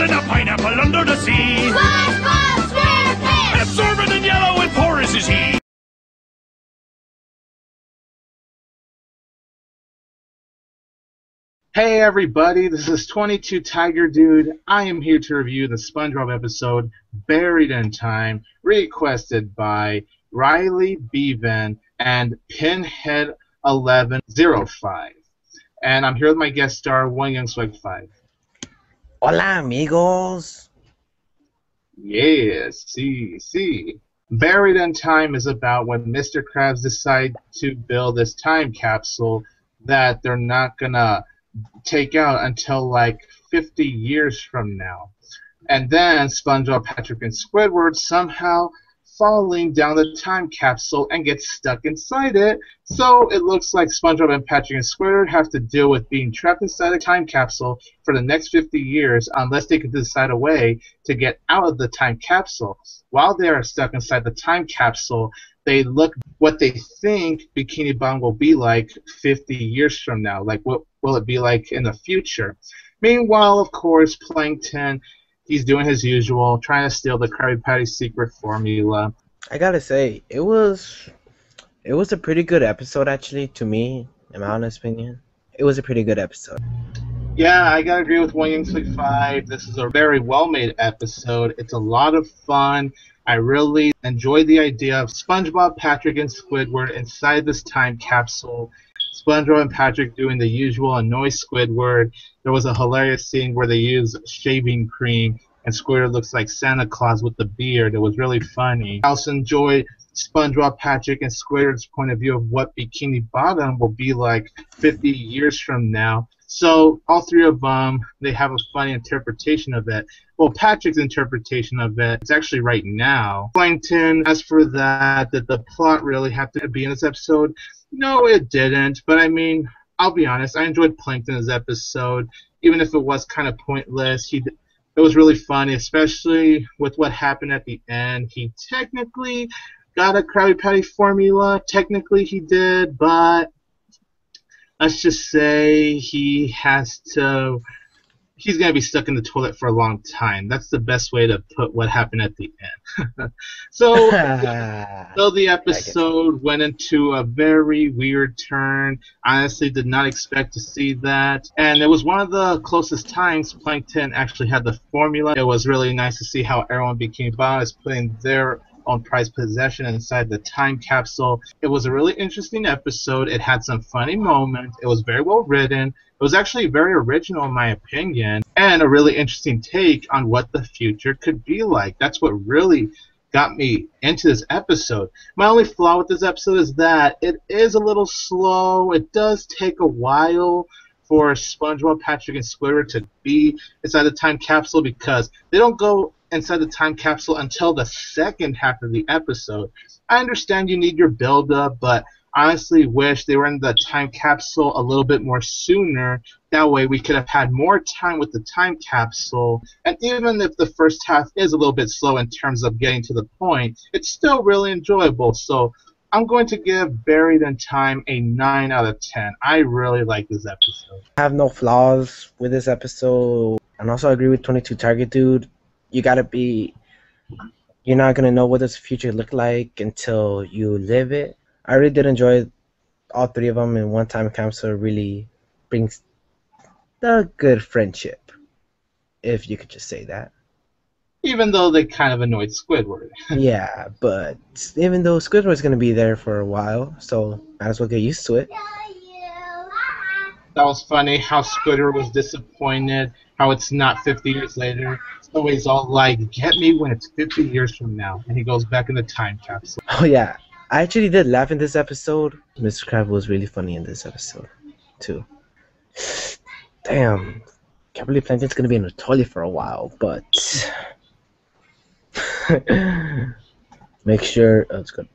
in a pineapple under the sea. SpongeBob SquarePants! Absorbent and yellow and porous is he. Hey everybody, this is 22 Tiger Dude. I am here to review the SpongeBob episode Buried in Time, requested by Riley Bevan and Pinhead1105. And I'm here with my guest star, One Young Swag 5. Hola, amigos. Yes, see, see. Buried in Time is about when Mr. Krabs decide to build this time capsule that they're not gonna take out until like 50 years from now. And then SpongeBob, Patrick, and Squidward somehow falling down the time capsule and get stuck inside it. So it looks like SpongeBob and Patrick and Squidward have to deal with being trapped inside a time capsule for the next 50 years unless they can decide a way to get out of the time capsule. While they are stuck inside the time capsule, they look what they think Bikini Bottom will be like 50 years from now. Like what will it be like in the future? Meanwhile, of course, Plankton he's doing his usual, trying to steal the Krabby Patty secret formula. I gotta say, it was it was a pretty good episode actually to me, in my honest opinion. It was a pretty good episode. Yeah, I gotta agree with Young Slick Five. This is a very well made episode. It's a lot of fun. I really enjoyed the idea of SpongeBob, Patrick, and Squidward inside this time capsule. SpongeBob and Patrick doing the usual annoy Squidward. There was a hilarious scene where they use shaving cream and Squidward looks like Santa Claus with the beard. It was really funny. I also enjoyed SpongeBob, Patrick, and Squidward's point of view of what Bikini Bottom will be like 50 years from now. So all three of them, they have a funny interpretation of it. Well, Patrick's interpretation of it is actually right now. Plankton, as for that, that the plot really had to be in this episode. No, it didn't. But I mean, I'll be honest. I enjoyed Plankton's episode, even if it was kind of pointless. He, it was really funny, especially with what happened at the end. He technically got a Krabby Patty formula. Technically, he did, but let's just say he has to he's going to be stuck in the toilet for a long time. That's the best way to put what happened at the end. so, so the episode went into a very weird turn. Honestly, did not expect to see that. And it was one of the closest times Plankton actually had the formula. It was really nice to see how everyone became bonus, putting their own prized possession inside the time capsule. It was a really interesting episode. It had some funny moments. It was very well written. It was actually very original, in my opinion, and a really interesting take on what the future could be like. That's what really got me into this episode. My only flaw with this episode is that it is a little slow. It does take a while for SpongeBob, Patrick, and Squidward to be inside the time capsule because they don't go inside the time capsule until the second half of the episode. I understand you need your build up, but honestly wish they were in the time capsule a little bit more sooner. That way we could have had more time with the time capsule. And even if the first half is a little bit slow in terms of getting to the point, it's still really enjoyable. So I'm going to give Buried in Time a 9 out of 10. I really like this episode. I have no flaws with this episode. And also I agree with 22 Tiger Dude. You gotta be. You're not gonna know what this future look like until you live it. I really did enjoy all three of them in one time capsule. Really brings the good friendship, if you could just say that. Even though they kind of annoyed Squidward. yeah, but even though Squidward's gonna be there for a while, so might as well get used to it. That was funny how Squidward was disappointed, how it's not 50 years later. So he's all like, get me when it's 50 years from now. And he goes back in the time capsule. Oh, yeah. I actually did laugh in this episode. Mr. Crab was really funny in this episode, too. Damn. Can't believe Plankton's gonna be in the toilet for a while, but. make sure. Oh, it's good.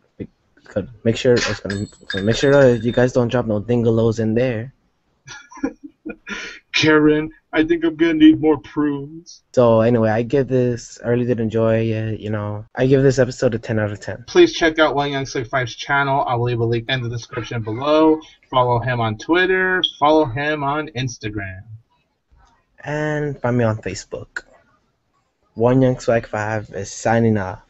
Make sure. It's gonna, make sure you guys don't drop no dingalos in there. Karen, I think I'm gonna need more prunes. So anyway, I give this. I really did enjoy it. You know, I give this episode a 10 out of 10. Please check out One Young Slick Five's channel. I will leave a link in the description below. Follow him on Twitter. Follow him on Instagram. And find me on Facebook. One Young Swag 5 is signing off.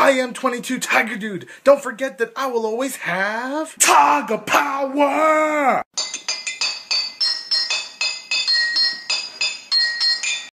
I am 22 Tiger Dude. Don't forget that I will always have Tiger Power!